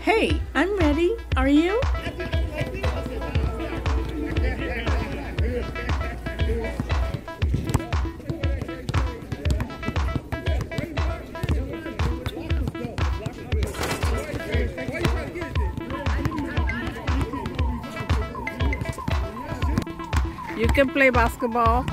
Hey, I'm ready. Are you? You can play basketball.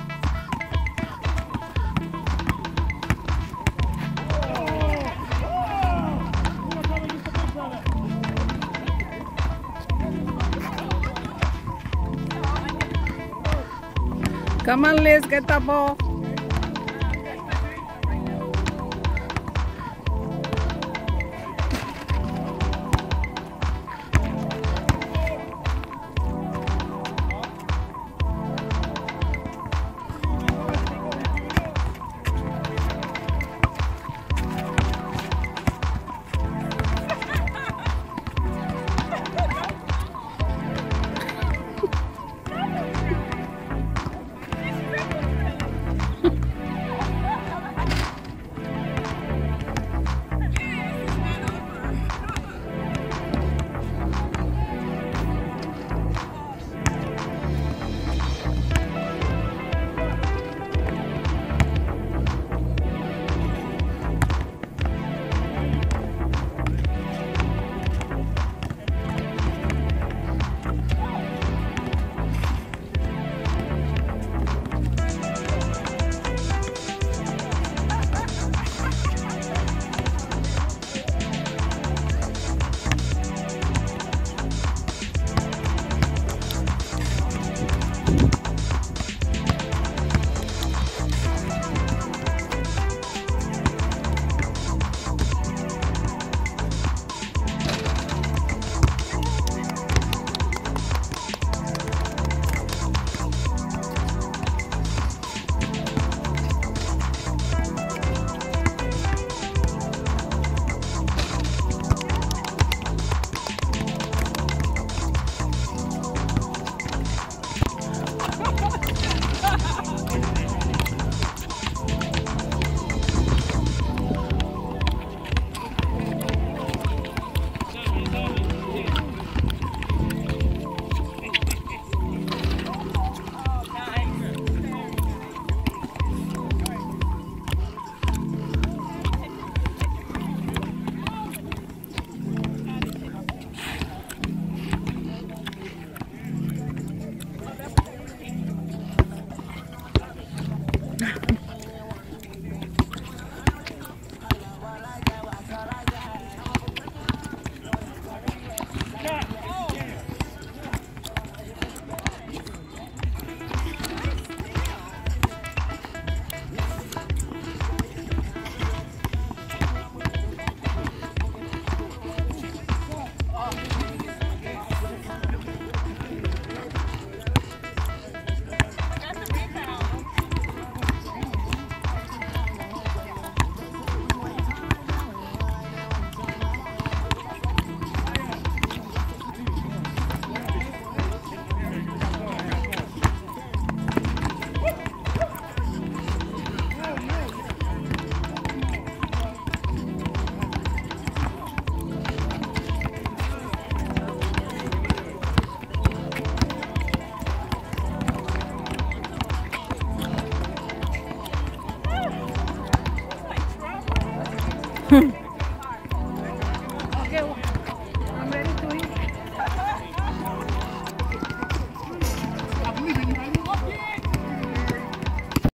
Kamalez, que tá bom.